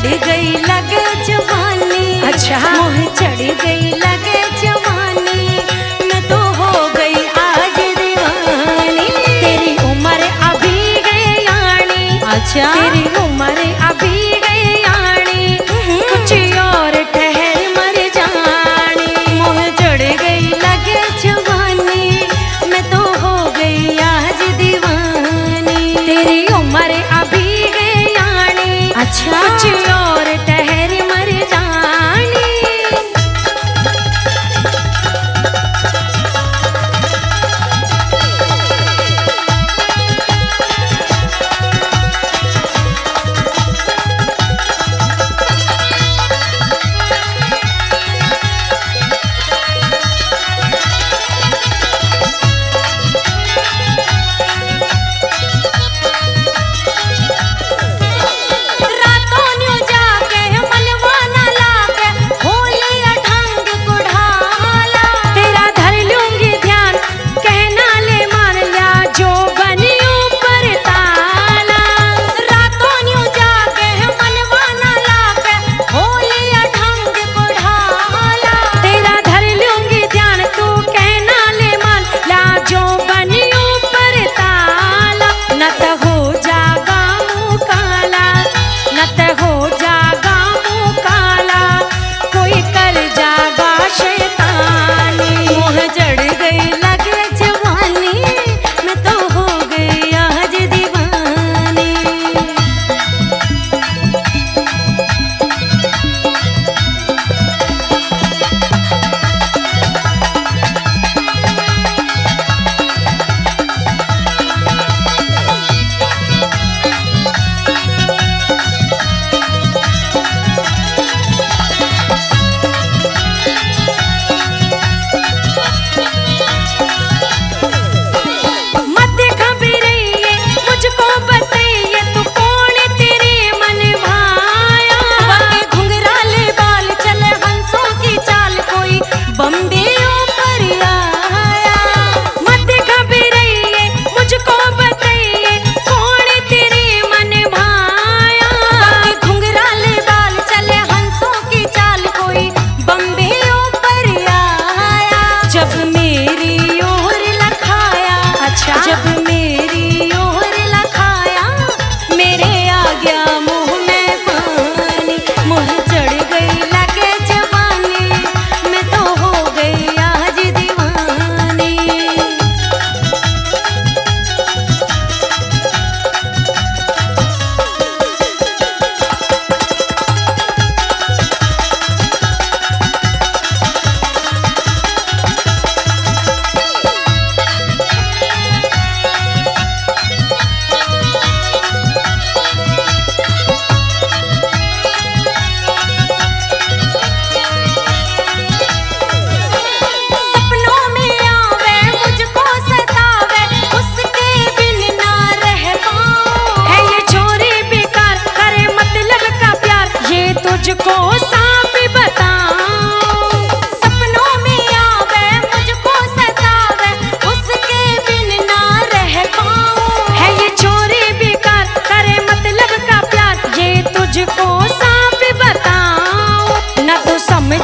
चढ़ गई लगे जवानी। अच्छा। मोह चढ़ गई लगे जवानी। मैं तो हो गई आज दीवानी। तेरी उम्र अभी गई यानी अच्छा। तेरी उम्र अभी गई जब मेरी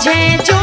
gente